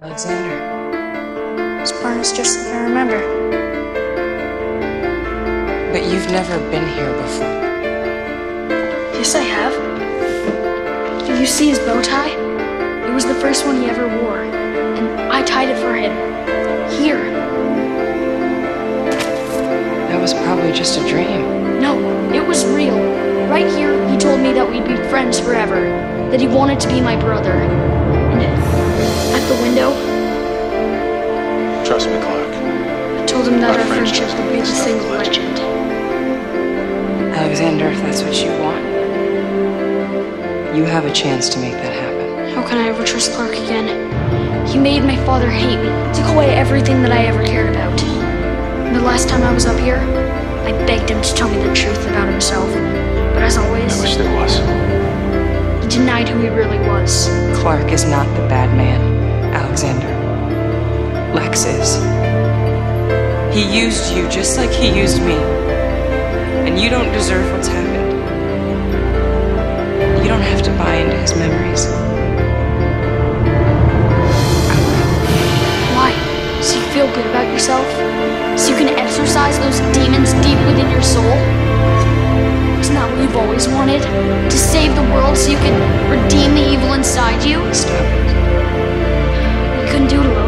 Alexander. This barn is just like I remember. But you've never been here before. Yes, I have. Did you see his bow tie? It was the first one he ever wore. And I tied it for him. Here. That was probably just a dream. No, it was real. Right here, he told me that we'd be friends forever. That he wanted to be my brother. Trust me, Clark. I told him that Our our friendship friendship would be the is not a of legend. legend. Alexander, if that's what you want, you have a chance to make that happen. How can I ever trust Clark again? He made my father hate me, took away everything that I ever cared about. And the last time I was up here, I begged him to tell me the truth about himself. But as always, I wish there was. he denied who he really was. Clark is not the bad man, Alexander. Lex is. He used you just like he used me. And you don't deserve what's happened. You don't have to buy into his memories. Why? So you feel good about yourself? So you can exorcise those demons deep within your soul? Isn't that what you've always wanted? To save the world so you can redeem the evil inside you? Stop it. You couldn't do it alone,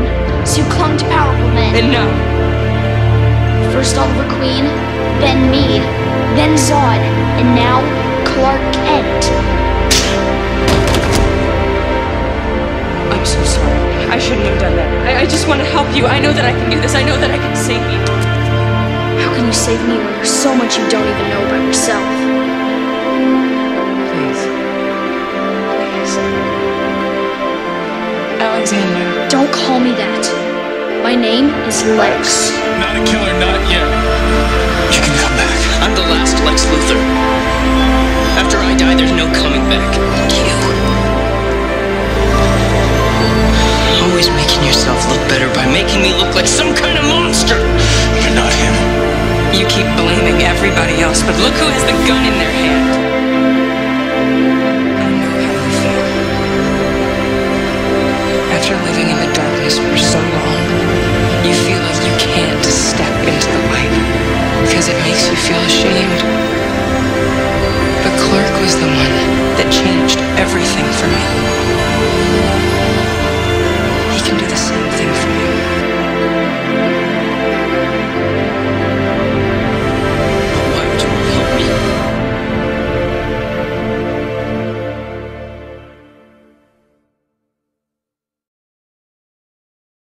clung to powerful men. Enough. First Oliver Queen, then me, then Zod, and now Clark Kent. I'm so sorry. I shouldn't have done that. I, I just want to help you. I know that I can do this. I know that I can save you. How can you save me when there's so much you don't even know about yourself? Please. Please. Alexander. Don't call me that. My name is Lex. Not a killer, not yet. You can come back. I'm the last Lex Luthor. After I die, there's no coming back. You. Always making yourself look better by making me look like some kind of monster. You're not him. You keep blaming everybody else, but look who has the gun in their hand. Was the one that changed everything for me.